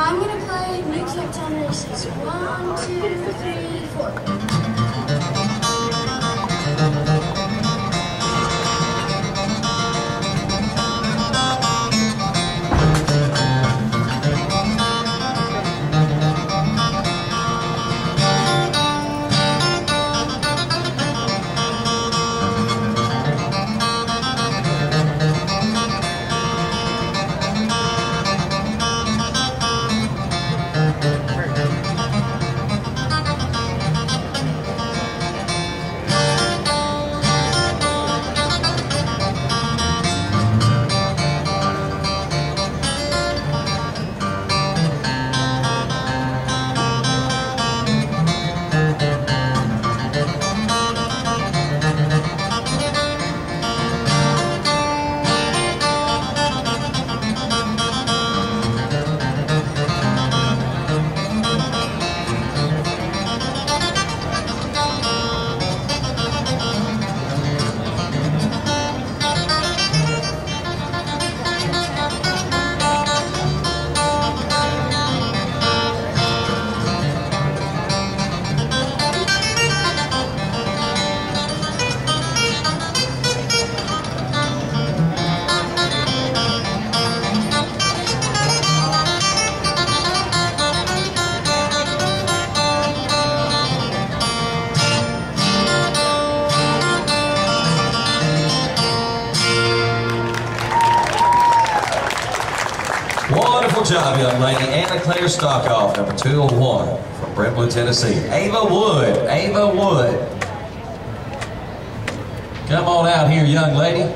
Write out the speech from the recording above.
I'm gonna play New Camptown Races. One, two, three, four. Job, young lady. Anna Claire Stockhoff, number 201 from Brentwood, Tennessee. Ava Wood. Ava Wood. Come on out here, young lady.